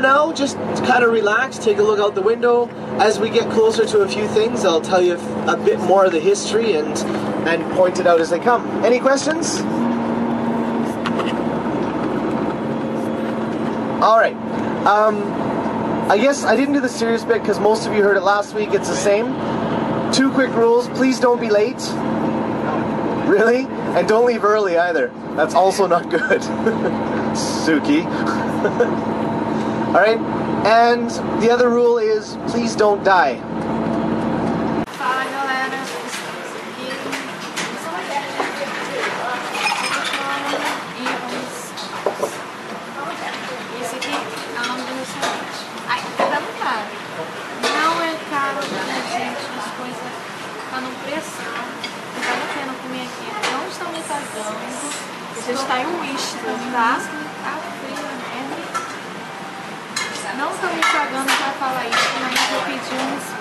now, just kind of relax, take a look out the window. As we get closer to a few things, I'll tell you a bit more of the history and and point it out as they come. Any questions? All right. Um, I guess I didn't do the serious bit because most of you heard it last week. It's the same. Two quick rules. Please don't be late. Really? And don't leave early either. That's also not good. Suki. All right. And the other rule is please don't die. Fala galera, estamos aqui. E vamos. Esse aqui é o nome do restaurante. Ai, tá dando caro. Não é caro pra gente, as coisas tá num preço. Não vale a pena comer aqui. Não estão me pagando. A gente tá em um Wish, tá? Não estão me pagando pra falar isso, mas eu pedi um